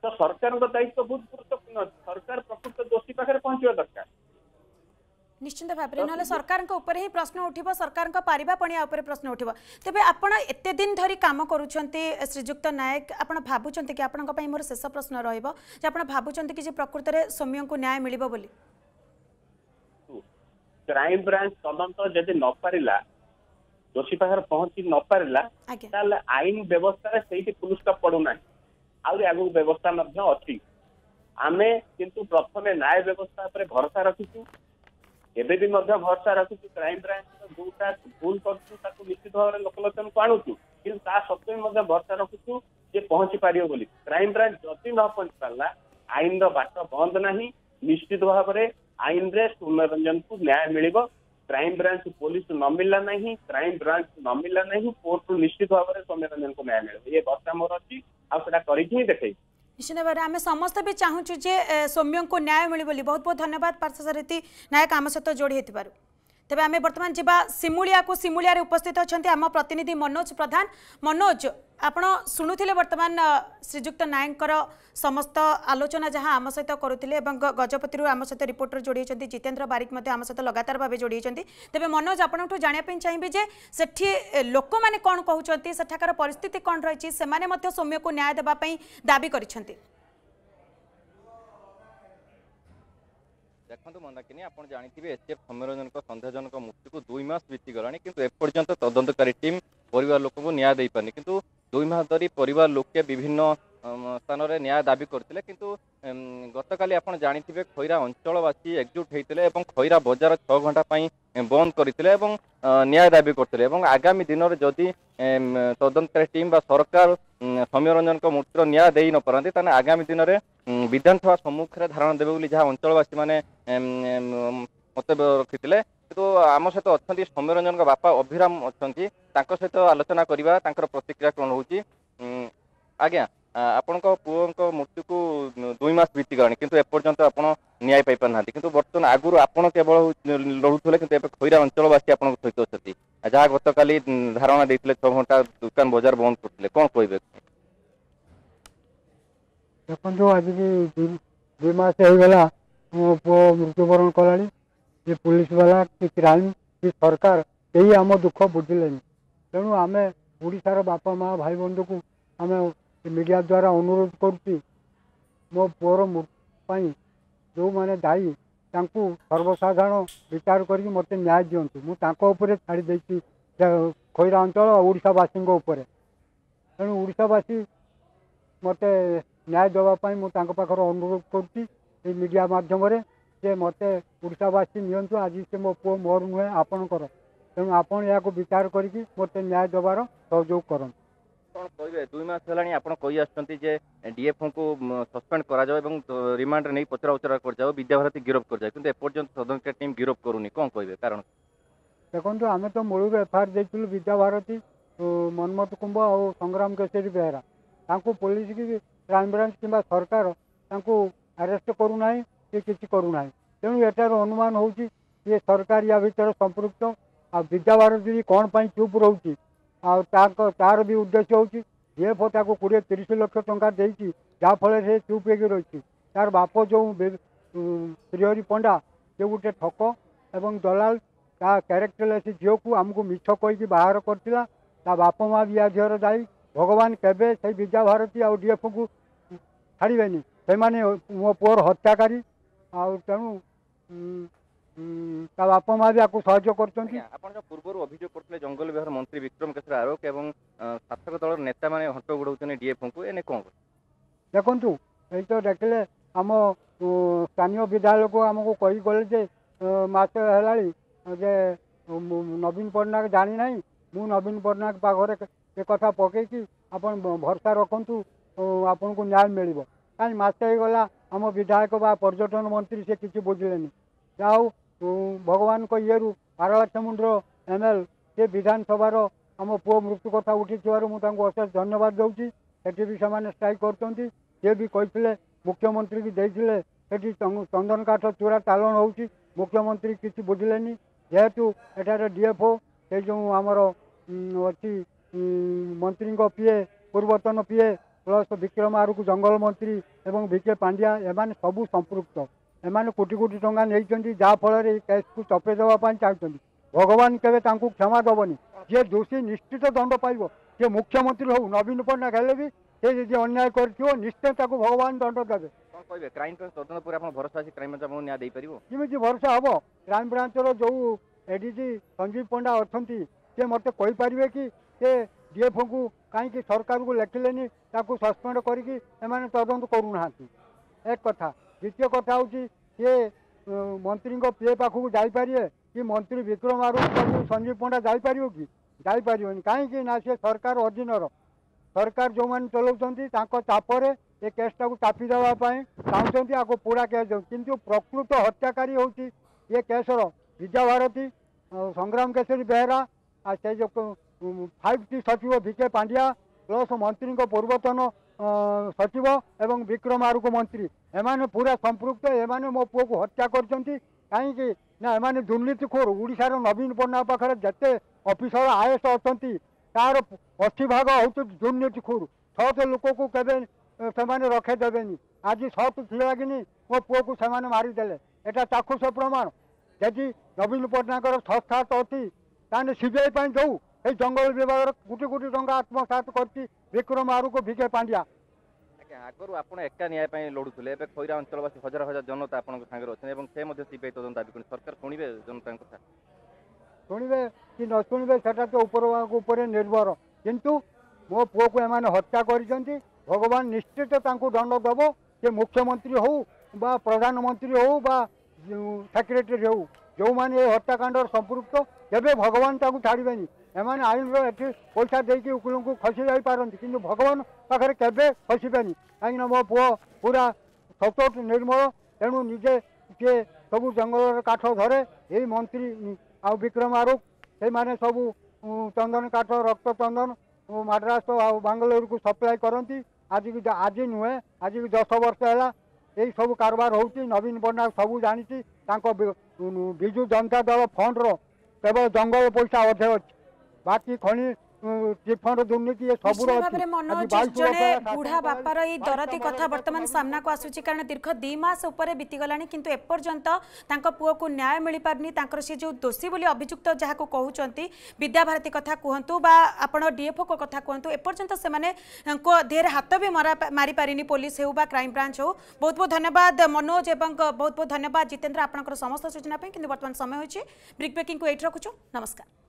ତ ସରକାରଙ୍କ ଦାୟିତ୍ୱ ବହୁତ ଗୁରୁତ୍ୱପୂର୍ଣ୍ଣ ଅଛି ସରକାର ପ୍ରକୃତ ଦୋଷୀ ପାଖରେ ପହଞ୍ଚିବା ଦରକାର ନିଶ୍ଚିନ୍ତ ଭାବରେ ନହେଲେ ସରକାରଙ୍କ ଉପରେ ହିଁ ପ୍ରଶ୍ନ ଉଠିବ ସରକାରଙ୍କ ପାରିବା ପଣିଆ ଉପରେ ପ୍ରଶ୍ନ ଉଠିବ ତେବେ ଆପଣ ଏତେ ଦିନ ଧରି କାମ କରୁଛନ୍ତି ଶ୍ରୀଯୁକ୍ତ ନାୟକ ଆପଣ ଭାବୁଛନ୍ତି କି ଆପଣଙ୍କ ପାଇଁ ମୋର ଶେଷ ପ୍ରଶ୍ନ ରହିବ ଯେ ଆପଣ ଭାବୁଛନ୍ତି କି ଯେ ପ୍ରକୃତରେ ସୌମ୍ୟଙ୍କୁ ନ୍ୟାୟ ମିଳିବ ବୋଲି କ୍ରାଇମ ବ୍ରାଞ୍ଚ ତଦନ୍ତ ଯଦି ନ ପାରିଲା ଦୋଷୀ ପାଖରେ ପହଞ୍ଚି ନ ପାରିଲା ତାହେଲେ ଆଇନ ବ୍ୟବସ୍ଥାରେ ସେଇଠି ପୁରୁଷ ପଡୁନାହିଁ ଆହୁରି ଆଗକୁ ବ୍ୟବସ୍ଥା ମଧ୍ୟ ଅଛି ଆମେ କିନ୍ତୁ ପ୍ରଥମେ ନ୍ୟାୟ ବ୍ୟବସ୍ଥା ଉପରେ ଭରସା ରଖିଛୁ ଏବେ ବି ମଧ୍ୟ ଭରସା ରଖିଛୁ କ୍ରାଇମ ବ୍ରାଞ୍ଚ ଯୋଉଟା ଭୁଲ କରୁଛୁ ତାକୁ ନିଶ୍ଚିତ ଭାବରେ ଲୋକଲୋଚନକୁ ଆଣୁଛୁ କିନ୍ତୁ ତା ସତ୍ତ୍ୱେ ମଧ୍ୟ ଭରସା ରଖୁଛୁ ଯେ ପହଞ୍ଚି ପାରିବ ବୋଲି କ୍ରାଇମ ବ୍ରାଞ୍ଚ ଯଦି ନ ପହଞ୍ଚି ପାରିଲା ଆଇନର ବାଟ ବନ୍ଦ ନାହିଁ ନିଶ୍ଚିତ ଭାବରେ आईन सुनर रंजन को न्याय मिल क्राइम ब्रांच पुलिस नमिला ना क्राइम ब्रांच नमिला ना कोर्ट रु निश्चित भाव में सौम्य रंजन को न्याय मिल ये बर्षा मोर अच्छी आई देखे निश्चित भाव में आम समस्त भी चाहूँ जे सौम्य को न्याय मिली बहुत बहुत धन्यवाद पार्श्वसारथी नायक आम सहित जोड़ी তবে আমি বর্তমান যা সিমুলিয়া সিমুলিয়ার উপস্থিত অনেক আম প্রতিনিধি মনোজ প্রধান মনোজ আপন শুণুলে বর্তমান শ্রীযুক্ত নায়কর সমস্ত আলোচনা যা আম সহ করুলে এবং গজপতি আম সহ রিপোর্টর যোড়াই জিতেন্দ্র বারিক আম সহ লগাতার ভাবে যোড়াই তবে মনোজ আপনার জাঁয়া চাইবে যে সেটি লোক মানে কম কুমার সেঠাকার পরিস্থিতি কম রয়েছে সে সৌম্যক ন্যায় দেওয়া দাবি করেছেন ଦେଖନ୍ତୁ ମନେ ଆପଣ ଜାଣିଥିବେ ଏସ୍ଟିଏଫ୍ ସୌମ୍ୟରଞ୍ଜନଙ୍କ ସନ୍ଦେହଜନକ ମୃତ୍ୟୁକୁ ଦୁଇ ମାସ ବିତିଗଲାଣି କିନ୍ତୁ ଏପର୍ଯ୍ୟନ୍ତ ତଦନ୍ତକାରୀ ଟିମ୍ ପରିବାର ଲୋକଙ୍କୁ ନ୍ୟାୟ ଦେଇପାରିନି କିନ୍ତୁ ଦୁଇ ମାସ ଧରି ପରିବାର ଲୋକେ ବିଭିନ୍ନ ସ୍ଥାନରେ ନ୍ୟାୟ ଦାବି କରିଥିଲେ କିନ୍ତୁ ଗତକାଲି ଆପଣ ଜାଣିଥିବେ ଖଇରା ଅଞ୍ଚଳବାସୀ ଏକଜୁଟ ହେଇଥିଲେ ଏବଂ ଖଇରା ବଜାର ଛଅ ଘଣ୍ଟା ପାଇଁ ବନ୍ଦ କରିଥିଲେ ଏବଂ ନ୍ୟାୟ ଦାବି କରିଥିଲେ ଏବଂ ଆଗାମୀ ଦିନରେ ଯଦି ତଦନ୍ତକାରୀ ଟିମ୍ ବା ସରକାର ସୌମ୍ୟରଞ୍ଜନଙ୍କ ମୃତ୍ୟୁର ନ୍ୟାୟ ଦେଇ ନପାରନ୍ତି ତାହେଲେ ଆଗାମୀ ଦିନରେ ବିଧାନସଭା ସମ୍ମୁଖରେ ଧାରଣା ଦେବେ ବୋଲି ଯାହା ଅଞ୍ଚଳବାସୀମାନେ ମନ୍ତବ୍ୟ ରଖିଥିଲେ କିନ୍ତୁ ଆମ ସହିତ ଅଛନ୍ତି ସୌମ୍ୟରଞ୍ଜନଙ୍କ ବାପା ଅଭିରାମ ଅଛନ୍ତି ତାଙ୍କ ସହିତ ଆଲୋଚନା କରିବା ତାଙ୍କର ପ୍ରତିକ୍ରିୟା କ'ଣ ହେଉଛି ଆଜ୍ଞା ଆପଣଙ୍କ ପୁଅଙ୍କ ମୃତ୍ୟୁକୁ ଦୁଇ ମାସ ବିତିଗଲାଣି କିନ୍ତୁ ଏପର୍ଯ୍ୟନ୍ତ ଆପଣ ନ୍ୟାୟ ପାଇପାରୁନାହାନ୍ତି କିନ୍ତୁ ବର୍ତ୍ତମାନ ଆଗରୁ ଆପଣ କେବଳ ଲଢୁଥିଲେ କିନ୍ତୁ ଏବେ ଖଇରା ଅଞ୍ଚଳବାସୀ ଆପଣଙ୍କ ସହିତ ଅଛନ୍ତି ଯାହା ଗତକାଲି ଧାରଣା ଦେଇଥିଲେ ଛଅ ଘଣ୍ଟା ଦୋକାନ ବଜାର ବନ୍ଦ କରୁଥିଲେ କ'ଣ କହିବେ ଦେଖନ୍ତୁ ଆଜି ଦୁଇ ମାସ ହେଇଗଲା ମୋ ପୁଅ ମୃତ୍ୟୁବରଣ କଲାଣି କି ପୋଲିସ ବାଲା କି କ୍ରାଇମ୍ କି ସରକାର କେହି ଆମ ଦୁଃଖ ବୁଝିଲେନି ତେଣୁ ଆମେ ଓଡ଼ିଶାର ବାପା ମା' ଭାଇ ବନ୍ଧୁକୁ ଆମେ ମିଡ଼ିଆ ଦ୍ୱାରା ଅନୁରୋଧ କରୁଛି ମୋ ପୁଅର ପାଇଁ ଯେଉଁମାନେ ଦାୟୀ ତାଙ୍କୁ ସର୍ବସାଧାରଣ ବିଚାର କରିକି ମୋତେ ନ୍ୟାୟ ଦିଅନ୍ତୁ ମୁଁ ତାଙ୍କ ଉପରେ ଛାଡ଼ି ଦେଇଛି ଖଇରା ଅଞ୍ଚଳ ଓଡ଼ିଶାବାସୀଙ୍କ ଉପରେ ତେଣୁ ଓଡ଼ିଶାବାସୀ ମୋତେ ନ୍ୟାୟ ଦେବା ପାଇଁ ମୁଁ ତାଙ୍କ ପାଖରେ ଅନୁରୋଧ କରୁଛି ଏଇ ମିଡ଼ିଆ ମାଧ୍ୟମରେ ଯେ ମୋତେ ଓଡ଼ିଶାବାସୀ ନିଅନ୍ତୁ ଆଜି ସେ ମୋ ପୁଅ ମୋର ନୁହେଁ ଆପଣଙ୍କର ତେଣୁ ଆପଣ ଏହାକୁ ବିଚାର କରିକି ମୋତେ ନ୍ୟାୟ ଦେବାର ସହଯୋଗ କରନ୍ତୁ କ'ଣ କହିବେ ଦୁଇ ମାସ ହେଲାଣି ଆପଣ କହି ଆସୁଛନ୍ତି ଯେ ଡିଏଫ୍ଓଙ୍କୁ ସସ୍ପେଣ୍ଡ କରାଯାଉ ଏବଂ ରିମାଣ୍ଡରେ ନେଇ ପଚରା ଉଚରା କରାଯାଉ ବିଦ୍ୟାଭାରତୀ ଗିରଫ କରାଯାଉ କିନ୍ତୁ ଏପର୍ଯ୍ୟନ୍ତ ତଦନ୍ତକାରୀ ଟିମ୍ ଗିରଫ କରୁନି କ'ଣ କହିବେ କାରଣ ଦେଖନ୍ତୁ ଆମେ ତ ମୂଳରୁ ଏଫଆଇଆର୍ ଦେଇଥିଲୁ ବିଦ୍ୟାଭାରତୀ ମନ୍ମଥ କୁମ୍ଭ ଆଉ ସଂଗ୍ରାମ କେଶରୀ ବେହେରା ତାଙ୍କୁ ପୋଲିସ କି କ୍ରାଇମବ୍ରାଞ୍ଚ କିମ୍ବା ସରକାର ତାଙ୍କୁ ଆରେଷ୍ଟ କରୁନାହିଁ କି କିଛି କରୁନାହିଁ ତେଣୁ ଏଠାରୁ ଅନୁମାନ ହେଉଛି ଯେ ସରକାର ୟା ଭିତରେ ସମ୍ପୃକ୍ତ ଆଉ ବିଦ୍ୟାଭାରତୀ କ'ଣ ପାଇଁ ଚୁପ୍ ରହୁଛି ଆଉ ତାଙ୍କ ତାର ବି ଉଦ୍ଦେଶ୍ୟ ହେଉଛି ଏଫ୍ ତାକୁ କୋଡ଼ିଏ ତିରିଶ ଲକ୍ଷ ଟଙ୍କା ଦେଇଛି ଯାହାଫଳରେ ସେ ଚୁପ୍ ହେଇକି ରହିଛି ତାର ବାପ ଯେଉଁ ଶ୍ରୀହରି ପଣ୍ଡା ସେ ଗୋଟେ ଠକ ଏବଂ ଦଲାଲ ତା କ୍ୟାରେକ୍ଟରଲେସ୍ ଝିଅକୁ ଆମକୁ ମିଛ କହିକି ବାହାର କରିଥିଲା ତା ବାପ ମା' ବି ଆ ଝିଅର ଦାୟୀ ଭଗବାନ କେବେ ସେଇ ବିଦ୍ୟା ଭାରତୀ ଆଉ ଡିଏଫ୍କୁ ଛାଡ଼ିବେନି ସେମାନେ ମୋ ପୁଅର ହତ୍ୟାକାରୀ ଆଉ ତେଣୁ ତା ବାପା ମା ବି ଆକୁ ସାହାଯ୍ୟ କରୁଛନ୍ତି ଆପଣ ଯୋଉ ପୂର୍ବରୁ ଅଭିଯୋଗ କରୁଥିଲେ ଜଙ୍ଗଲ ବିଭାଗ ମନ୍ତ୍ରୀ ବିକ୍ରମ କେଶର ଆରୋକ ଏବଂ ଶାସକ ଦଳର ନେତାମାନେ ହଣ୍ଟ ଗୋଡ଼ଉଛନ୍ତି ଡିଏଫ୍ଓଙ୍କୁ ଏନେ କ'ଣ ଦେଖନ୍ତୁ ଏଇ ତ ଦେଖିଲେ ଆମ ସ୍ଥାନୀୟ ବିଧାୟକ ଆମକୁ କହିଗଲେ ଯେ ମାସେ ହେଲାଣି ଯେ ନବୀନ ପଟ୍ଟନାୟକ ଜାଣିନାହିଁ ମୁଁ ନବୀନ ପଟ୍ଟନାୟକ ପାଖରେ ଏ କଥା ପକାଇକି ଆପଣ ଭରସା ରଖନ୍ତୁ ଆପଣଙ୍କୁ ନ୍ୟାୟ ମିଳିବ କାହିଁକି ମାସେ ହେଇଗଲା ଆମ ବିଧାୟକ ବା ପର୍ଯ୍ୟଟନ ମନ୍ତ୍ରୀ ସେ କିଛି ବୁଝିଲେନି ଯାହା ହଉ ଭଗବାନଙ୍କ ଇଏରୁ ପାରଳାକ୍ଷମୁଣ୍ଡର ଏମ୍ ଏଲ୍ ସେ ବିଧାନସଭାର ଆମ ପୁଅ ମୃତ୍ୟୁ କଥା ଉଠିଥିବାରୁ ମୁଁ ତାଙ୍କୁ ଅଶେଷ ଧନ୍ୟବାଦ ଦେଉଛି ସେଠି ବି ସେମାନେ ଷ୍ଟ୍ରାଇକ୍ କରୁଛନ୍ତି ସେ ବି କହିଥିଲେ ମୁଖ୍ୟମନ୍ତ୍ରୀ ବି ଦେଇଥିଲେ ସେଠି ଚନ୍ଦନ କାଠ ଚୂରା ଚାଳନ ହେଉଛି ମୁଖ୍ୟମନ୍ତ୍ରୀ କିଛି ବୁଝିଲେନି ଯେହେତୁ ଏଠାରେ ଡି ଏଫ୍ ଓ ସେ ଯେଉଁ ଆମର ଅଛି ମନ୍ତ୍ରୀଙ୍କ ପି ଏ ପୂର୍ବତନ ପି ଏ ପ୍ଲସ୍ ବିକ୍ରମ ଆରୁକୁ ଜଙ୍ଗଲ ମନ୍ତ୍ରୀ ଏବଂ ଭିକେ ପାଣ୍ଡିଆ ଏମାନେ ସବୁ ସମ୍ପୃକ୍ତ एउटा कोटि कोटि टाइम जाँदा फल केसको चपेद चाहन्छ भगवान् के क्षमा देनि जे दोषी निश्चित दण्ड पाव जे मुख्यमंत्री हौ नवीन पट्टनाकिए यदि अन्याय गरिथ्यो निश्चय तपाईँको भगवान् दण्ड देन्सिया के भरोसा हे क्राइम ब्रान्च र जो पंडा सञ्जीव पण्डा अनि सि मेपारे कि त्यो काहीँक सरकारको लेखिले नि त सस्पेन्ड गरिक एदन एक कथा द्वितीय कथा हूँ किए मंत्री पीए पाखक जापारे कि मंत्री विक्रम आरू संजीव पंडा जापर कि जापर कहीं सी सरकार अधीन सरकार जो मैंने चलाऊपर ये केसटा को चापी देवाई चाहते आपको पूरा केस कि प्रकृत हत्याकारी हूँ ये केसर विद्याभारती संग्राम केशरी बेहरा से जो फाइव टी सचिव भिके पांड्या प्लस मंत्री पूर्वतन ସଚିବ ଏବଂ ବିକ୍ରମ ଆରୁଖ ମନ୍ତ୍ରୀ ଏମାନେ ପୁରା ସମ୍ପୃକ୍ତ ଏମାନେ ମୋ ପୁଅକୁ ହତ୍ୟା କରିଛନ୍ତି କାହିଁକି ନା ଏମାନେ ଦୁର୍ନୀତିଖୋର ଓଡ଼ିଶାର ନବୀନ ପଟ୍ଟନାୟକ ପାଖରେ ଯେତେ ଅଫିସର ଆଏସ୍ ଅଛନ୍ତି ତାର ଅଶୀ ଭାଗ ହେଉଛି ଦୁର୍ନୀତିଖୋର ସତ୍ ଲୋକକୁ କେବେ ସେମାନେ ରଖେଇଦେବେନି ଆଜି ସତ୍ ଥିଲାଗିନି ମୋ ପୁଅକୁ ସେମାନେ ମାରିଦେଲେ ଏଇଟା ଚାକ୍ଷୁଷ ପ୍ରମାଣ ଯଦି ନବୀନ ପଟ୍ଟନାୟକର ସଂସ୍ଥା ଅଛି ତାହେଲେ ସିବିଆଇ ପାଇଁ ଦେଉ এই ଜଙ୍ଗଲ ବିଭାଗର କୋଟି କୋଟି ଟଙ୍କା ଆତ୍ମସାତ କରିଛି ବିକ୍ରମ ଆରୁକୁ ଭିକେ ପାଣ୍ଡିଆ ଆଜ୍ଞା ଆଗରୁ ଆପଣ ଏକା ନ୍ୟାୟ ପାଇଁ ଲଢ଼ୁଥିଲେ ଏବେ ଖଇରା ଅଞ୍ଚଳବାସୀ ହଜାର ହଜାର ଜନତା ଆପଣଙ୍କ ସାଙ୍ଗରେ ଅଛନ୍ତି ଏବଂ ସେ ମଧ୍ୟ ସିବିଆଇ ତଦନ୍ତ ଦାବି କରୁଛନ୍ତି ସରକାର ଶୁଣିବେ ଜନତାଙ୍କ କଥା ଶୁଣିବେ କି ନ ଶୁଣିବେ ସେଟା ତ ଉପର ଉପରେ ନିର୍ଭର କିନ୍ତୁ ମୋ ପୁଅକୁ ଏମାନେ ହତ୍ୟା କରିଛନ୍ତି ଭଗବାନ ନିଶ୍ଚିତ ତାଙ୍କୁ ଦଣ୍ଡ ଦେବ ସେ ମୁଖ୍ୟମନ୍ତ୍ରୀ ହେଉ ବା ପ୍ରଧାନମନ୍ତ୍ରୀ ହେଉ ବା ସେକ୍ରେଟେରୀ ହେଉ ଯେଉଁମାନେ ଏ ହତ୍ୟାକାଣ୍ଡର ସମ୍ପୃକ୍ତ କେବେ ଭଗବାନ ତାକୁ ଛାଡ଼ିବେନି ଏମାନେ ଆଇନର ଏଠି ପଇସା ଦେଇକି ଉକିଲଙ୍କୁ ଖସି ଯାଇପାରନ୍ତି କିନ୍ତୁ ଭଗବାନ ପାଖରେ କେବେ ଖସିବେନି କାହିଁକିନା ମୋ ପୁଅ ପୁରା ସଚୋଟ ନିର୍ମଳ ତେଣୁ ନିଜେ ସିଏ ସବୁ ଜଙ୍ଗଲର କାଠ ଧରେ ଏଇ ମନ୍ତ୍ରୀ ଆଉ ବିକ୍ରମ ଆରୁଖ ସେଇମାନେ ସବୁ ଚନ୍ଦନ କାଠ ରକ୍ତ ଚନ୍ଦନ ମାଡ୍ରାସ ଆଉ ବାଙ୍ଗାଲୋରକୁ ସପ୍ଲାଏ କରନ୍ତି ଆଜିକି ଆଜି ନୁହେଁ ଆଜିକି ଦଶ ବର୍ଷ ହେଲା ଏଇ ସବୁ କାରବାର ହେଉଛି ନବୀନ ପଟ୍ଟନାୟକ ସବୁ ଜାଣିଛି ତାଙ୍କ ବିଜୁ ଜନତା ଦଳ ଫଣ୍ଡର କେବଳ ଜଙ୍ଗଲ ପଇସା ଅଧେ ଅଛି ବାକି ଖଣି ଚିଟ୍ଫଣ୍ଡ ଦୁର୍ନୀତି ଏସବୁର ଭାବରେ ମନୋଜ ଜଣେ ବୁଢା ବାପାର ଏଇ ଦରତି କଥା ବର୍ତ୍ତମାନ ସାମ୍ନାକୁ ଆସୁଛି କାରଣ ଦୀର୍ଘ ଦୁଇ ମାସ ଉପରେ ବିତିଗଲାଣି କିନ୍ତୁ ଏପର୍ଯ୍ୟନ୍ତ ତାଙ୍କ ପୁଅକୁ ନ୍ୟାୟ ମିଳିପାରୁନି ତାଙ୍କର ସେ ଯେଉଁ ଦୋଷୀ ବୋଲି ଅଭିଯୁକ୍ତ ଯାହାକୁ କହୁଛନ୍ତି ବିଦ୍ୟାଭାରତୀ କଥା କୁହନ୍ତୁ ବା ଆପଣ ଡିଏଫଓଙ୍କ କଥା କୁହନ୍ତୁ ଏପର୍ଯ୍ୟନ୍ତ ସେମାନଙ୍କ ଦେହରେ ହାତ ବି ମରା ମାରିପାରିନି ପୋଲିସ ହେଉ ବା କ୍ରାଇମବ୍ରାଞ୍ଚ ହେଉ ବହୁତ ବହୁତ ଧନ୍ୟବାଦ ମନୋଜ ଏବଂ ବହୁତ ବହୁତ ଧନ୍ୟବାଦ ଜିତେନ୍ଦ୍ର ଆପଣଙ୍କର ସମସ୍ତ ସୂଚନା ପାଇଁ କିନ୍ତୁ ବର୍ତ୍ତମାନ ସମୟ ହେଉଛି ବ୍ରିକ୍ ବ୍ରେକିଂକୁ ଏଇଠି ରଖୁଛୁ ନମସ୍କାର